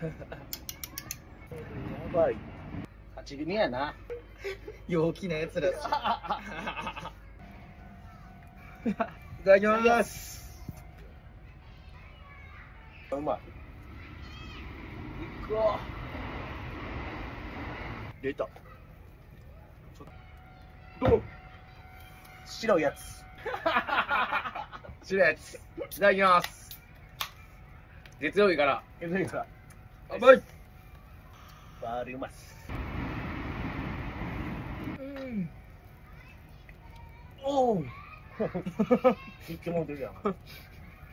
ばい。勝ち組やな。陽気なやつらし。いただきます。うまい。いくわ。出た。どう？白いやつ。白いやつ。いただきます。月曜日から。え、何か。乾杯バールうまいっす。うん。おお。一気も出るやん。